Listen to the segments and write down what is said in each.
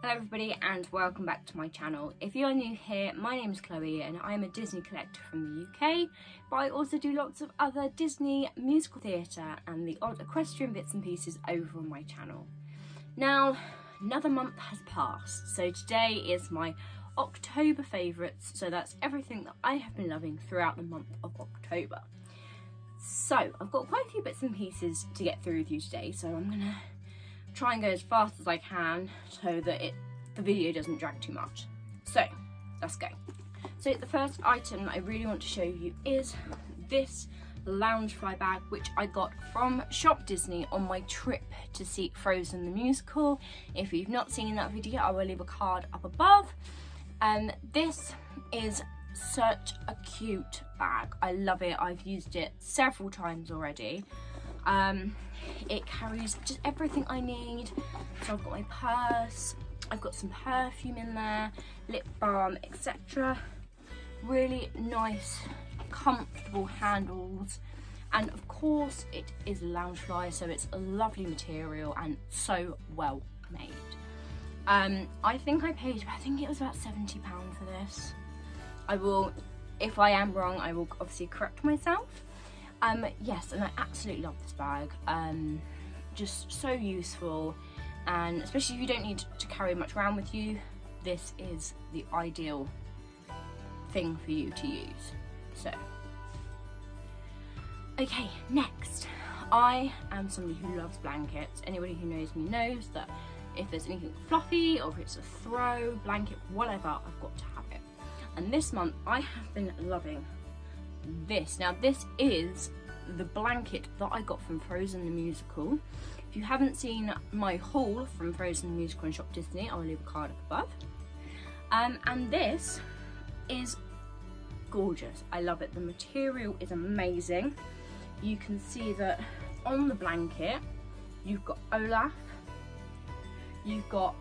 Hello everybody and welcome back to my channel. If you're new here, my name is Chloe and I'm a Disney collector from the UK, but I also do lots of other Disney musical theatre and the odd equestrian bits and pieces over on my channel. Now, another month has passed, so today is my October favourites, so that's everything that I have been loving throughout the month of October. So, I've got quite a few bits and pieces to get through with you today, so I'm going to try and go as fast as I can so that it the video doesn't drag too much. So let's go. So the first item that I really want to show you is this Loungefly bag which I got from Shop Disney on my trip to see Frozen the musical. If you've not seen that video I will leave a card up above. Um, this is such a cute bag. I love it. I've used it several times already. Um, it carries just everything I need. So I've got my purse, I've got some perfume in there, lip balm, etc. Really nice, comfortable handles. And of course it is Loungefly, so it's a lovely material and so well made. Um, I think I paid, I think it was about £70 for this. I will, if I am wrong, I will obviously correct myself. Um, yes, and I absolutely love this bag. Um, just so useful, and especially if you don't need to carry much around with you, this is the ideal thing for you to use. So, okay, next. I am somebody who loves blankets. Anybody who knows me knows that if there's anything fluffy or if it's a throw, blanket, whatever, I've got to have it. And this month I have been loving this. Now this is the blanket that I got from Frozen the Musical. If you haven't seen my haul from Frozen the Musical and Shop Disney, I'll leave a card up above. Um, and this is gorgeous. I love it. The material is amazing. You can see that on the blanket, you've got Olaf, you've got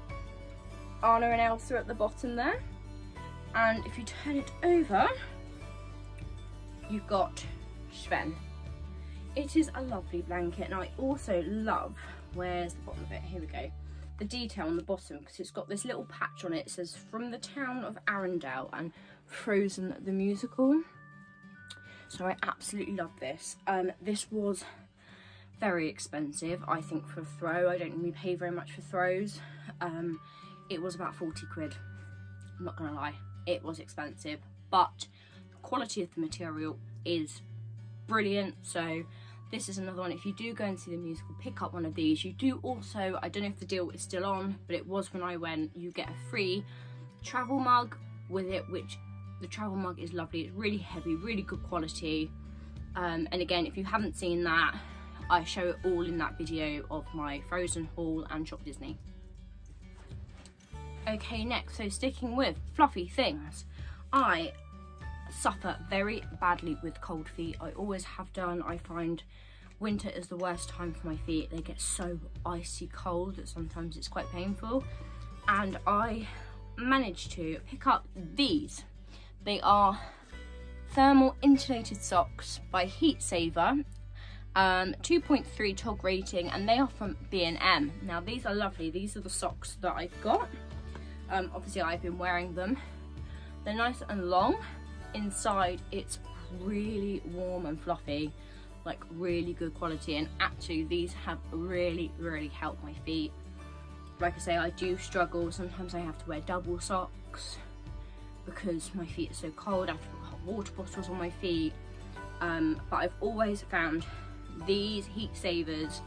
Anna and Elsa at the bottom there. And if you turn it over, you've got Sven. It is a lovely blanket and I also love, where's the bottom of it, here we go, the detail on the bottom because it's got this little patch on it. It says from the town of Arendelle and Frozen the musical. So I absolutely love this. Um, this was very expensive, I think, for a throw. I don't really pay very much for throws. Um, it was about 40 quid. I'm not gonna lie, it was expensive, but quality of the material is brilliant. So this is another one. If you do go and see the musical, pick up one of these. You do also, I don't know if the deal is still on, but it was when I went, you get a free travel mug with it, which the travel mug is lovely. It's really heavy, really good quality. Um, and again, if you haven't seen that, I show it all in that video of my Frozen haul and Shop Disney. Okay, next, so sticking with fluffy things. I suffer very badly with cold feet. I always have done. I find winter is the worst time for my feet. They get so icy cold that sometimes it's quite painful. And I managed to pick up these. They are thermal insulated socks by Heat Saver. Um, 2.3 TOG rating and they are from B&M. Now these are lovely. These are the socks that I've got. Um, obviously I've been wearing them. They're nice and long inside it's really warm and fluffy like really good quality and actually these have really really helped my feet. Like I say I do struggle sometimes I have to wear double socks because my feet are so cold I have to put hot water bottles on my feet. Um, but I've always found these heat savers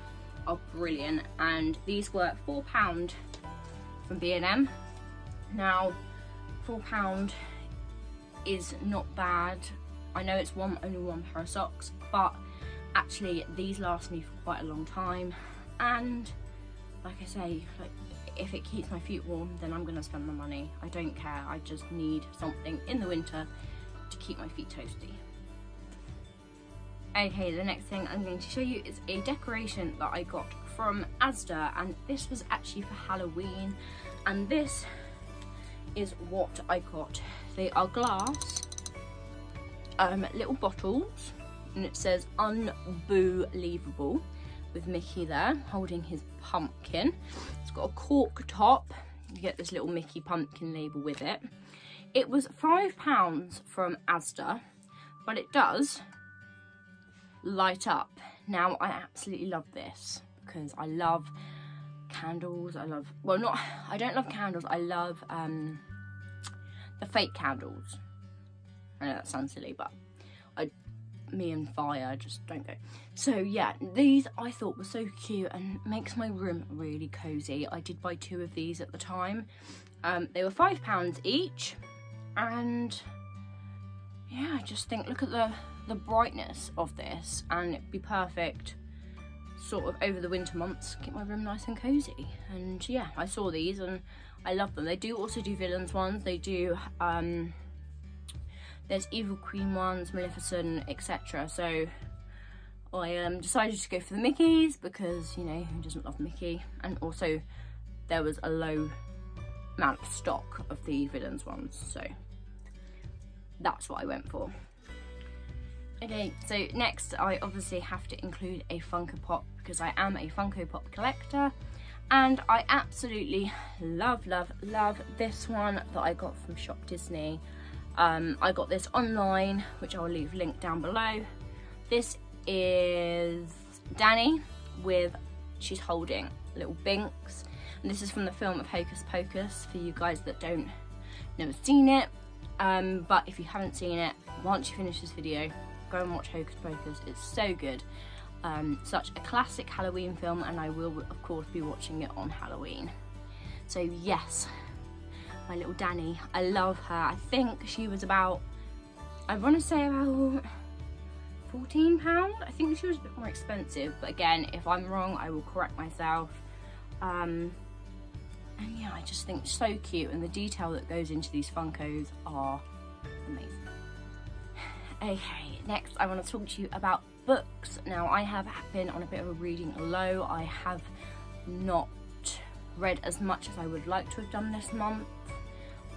are brilliant and these were four pound from B&M now four pound is not bad. I know it's one only one pair of socks, but actually these last me for quite a long time. And like I say, like if it keeps my feet warm, then I'm gonna spend the money. I don't care. I just need something in the winter to keep my feet toasty. Okay, the next thing I'm going to show you is a decoration that I got from Asda and this was actually for Halloween and this is what I got. They are glass um, little bottles and it says unbelievable with Mickey there holding his pumpkin. It's got a cork top you get this little Mickey pumpkin label with it. It was £5 from Asda, but it does light up. Now, I absolutely love this because I love candles. I love, well, not, I don't love candles. I love um, the fake candles. I know that sounds silly, but I, me and fire just don't go. So yeah, these I thought were so cute and makes my room really cozy. I did buy two of these at the time. Um, they were five pounds each, and yeah, I just think look at the the brightness of this, and it'd be perfect sort of over the winter months, keep my room nice and cozy. And yeah, I saw these and I love them. They do also do villains ones. They do, um, there's Evil Queen ones, Maleficent, etc. So I um, decided to go for the Mickeys because, you know, who doesn't love Mickey? And also there was a low amount of stock of the villains ones. So that's what I went for. Okay, so next I obviously have to include a Funko Pop because I am a Funko Pop collector and I absolutely love, love, love this one that I got from Shop Disney. Um, I got this online, which I'll leave linked down below. This is Dani with, she's holding little Binx. And this is from the film of Hocus Pocus for you guys that don't, never seen it. Um, but if you haven't seen it, once you finish this video, go and watch Hocus Pocus. It's so good. Um, such a classic Halloween film and I will of course be watching it on Halloween. So yes, my little Dani, I love her. I think she was about, I want to say about 14 pound. I think she was a bit more expensive, but again, if I'm wrong, I will correct myself. Um, and yeah, I just think so cute and the detail that goes into these Funkos are amazing. Okay, next I want to talk to you about books. Now I have been on a bit of a reading low. I have not read as much as I would like to have done this month.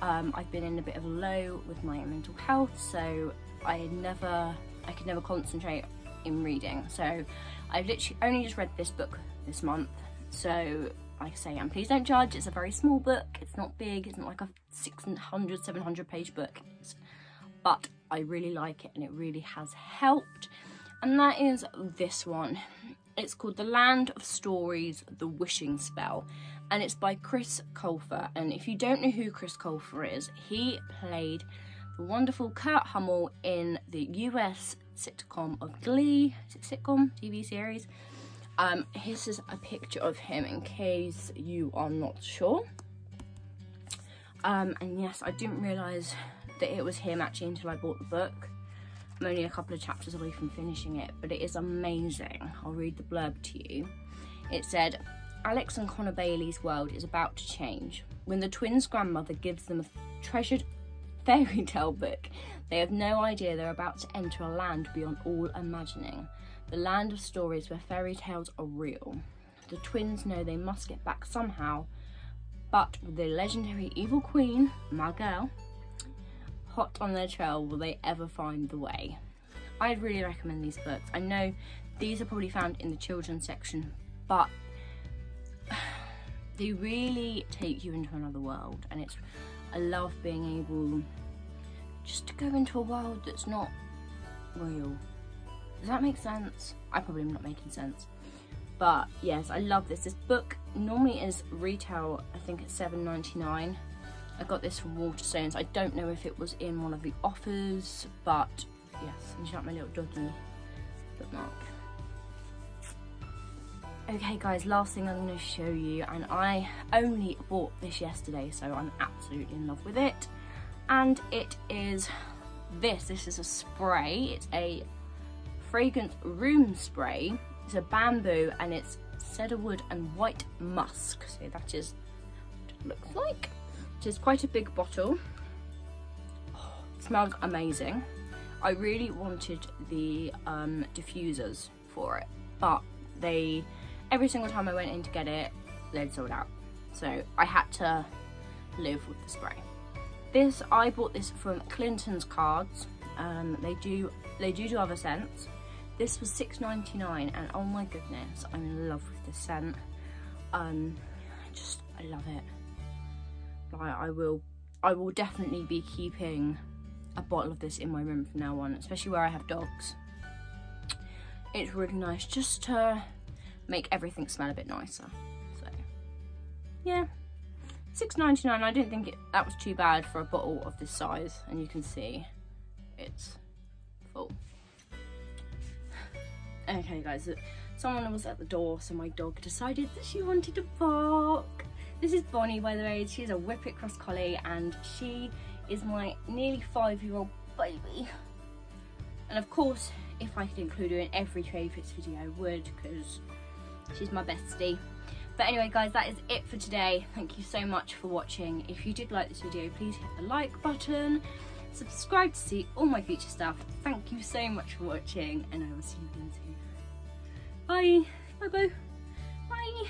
Um, I've been in a bit of a low with my mental health, so I never, I could never concentrate in reading. So I've literally only just read this book this month. So like I say, and please don't judge, it's a very small book. It's not big, it's not like a 600, 700 page book. It's, but I really like it and it really has helped. And that is this one. It's called The Land of Stories, The Wishing Spell. And it's by Chris Colfer. And if you don't know who Chris Colfer is, he played the wonderful Kurt Hummel in the US sitcom of Glee. Sitcom? TV series? Um, this is a picture of him in case you are not sure. Um, and yes, I didn't realise that it was him actually until I bought the book. I'm only a couple of chapters away from finishing it, but it is amazing. I'll read the blurb to you. It said, Alex and Connor Bailey's world is about to change. When the twins' grandmother gives them a treasured fairy tale book, they have no idea they're about to enter a land beyond all imagining. The land of stories where fairy tales are real. The twins know they must get back somehow, but with the legendary evil queen, Margelle, hot on their trail will they ever find the way. I'd really recommend these books. I know these are probably found in the children's section, but they really take you into another world and it's I love being able just to go into a world that's not real. Does that make sense? I probably am not making sense. But yes, I love this. This book normally is retail, I think it's seven ninety nine. I got this from Waterstones. I don't know if it was in one of the offers, but yes, and shout my little doggy bookmark. Okay guys, last thing I'm going to show you, and I only bought this yesterday, so I'm absolutely in love with it. And it is this, this is a spray, it's a fragrance room spray. It's a bamboo and it's cedarwood and white musk, so that is what it looks like which is quite a big bottle. Oh, smells amazing. I really wanted the um, diffusers for it, but they, every single time I went in to get it, they'd sold out. So I had to live with the spray. This, I bought this from Clinton's Cards. Um, they do, they do do other scents. This was $6.99 and oh my goodness, I'm in love with this scent. Um, just, I love it. I will I will definitely be keeping a bottle of this in my room from now on, especially where I have dogs. It's really nice just to make everything smell a bit nicer. So yeah. Six ninety nine. I didn't think it, that was too bad for a bottle of this size, and you can see it's full. Okay, guys, uh, someone was at the door, so my dog decided that she wanted to bark. This is Bonnie, by the way. She's a Whippet Cross Collie, and she is my nearly five-year-old baby. And of course, if I could include her in every Fits video, I would, because she's my bestie. But anyway guys, that is it for today. Thank you so much for watching. If you did like this video, please hit the like button. Subscribe to see all my future stuff. Thank you so much for watching and I will see you again soon. Bye. Bye bye. Bye.